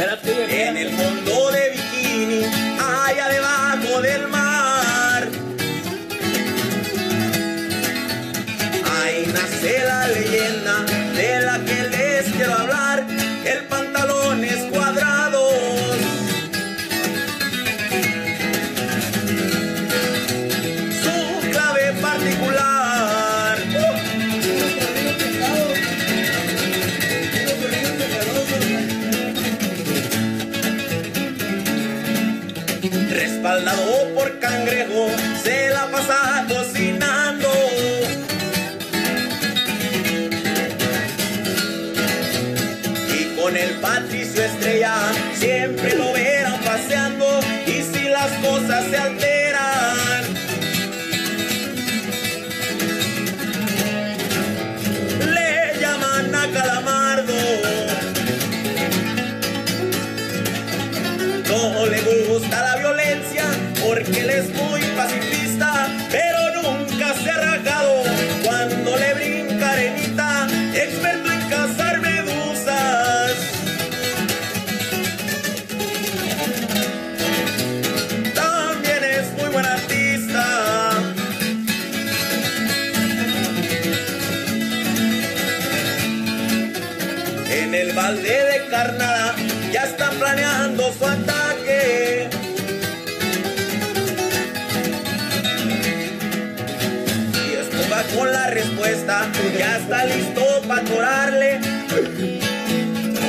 En el fondo de bikini, allá debajo del mar. Ahí nace la leyenda de la que les quiero hablar. Respaldado por cangrejo, se la pasa cocinando. Y con el Patricio Estrella siempre lo verán paseando. Y si las cosas se alteran, le llaman a Calamardo. No le gusta la él es muy pacifista, pero nunca se ha rajado cuando le brinca arenita, experto en cazar medusas. También es muy buen artista. En el balde de carnada ya están planeando su ataque. Respuesta, ya está listo para atorarle.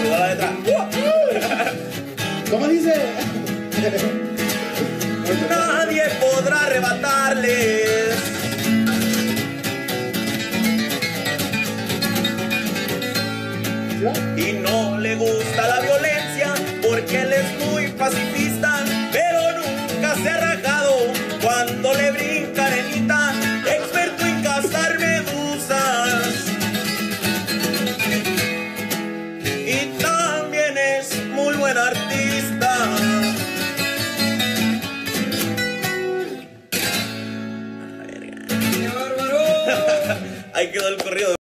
La letra. ¿Cómo dice? Nadie podrá arrebatarles. Y no le gusta la violencia porque él es muy pacifista, Ahí quedó el corrido.